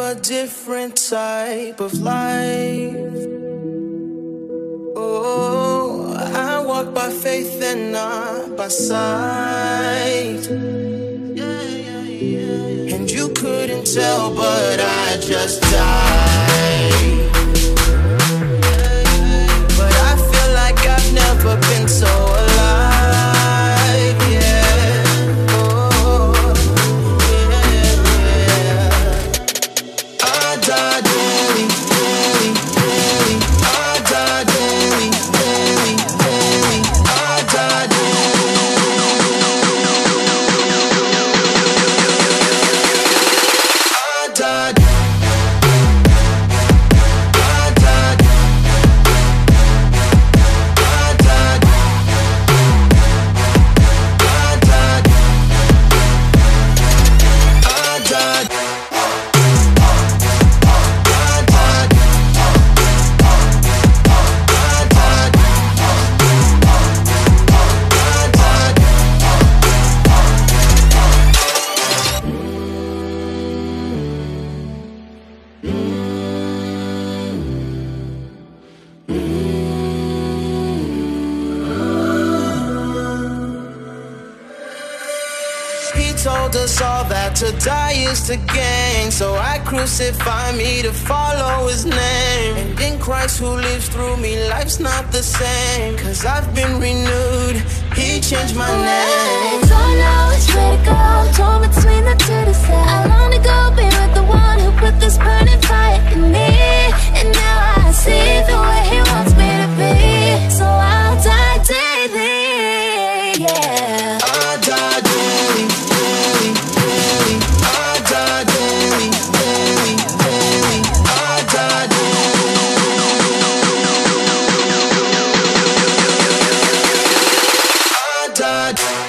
a different type of life. Oh, I walk by faith and not by sight. And you couldn't tell, but I just died. Daily. Told us all that to die is to gain. So I crucify me to follow his name. And in Christ who lives through me, life's not the same. Cause I've been renewed, he changed my name. Don't know Bye.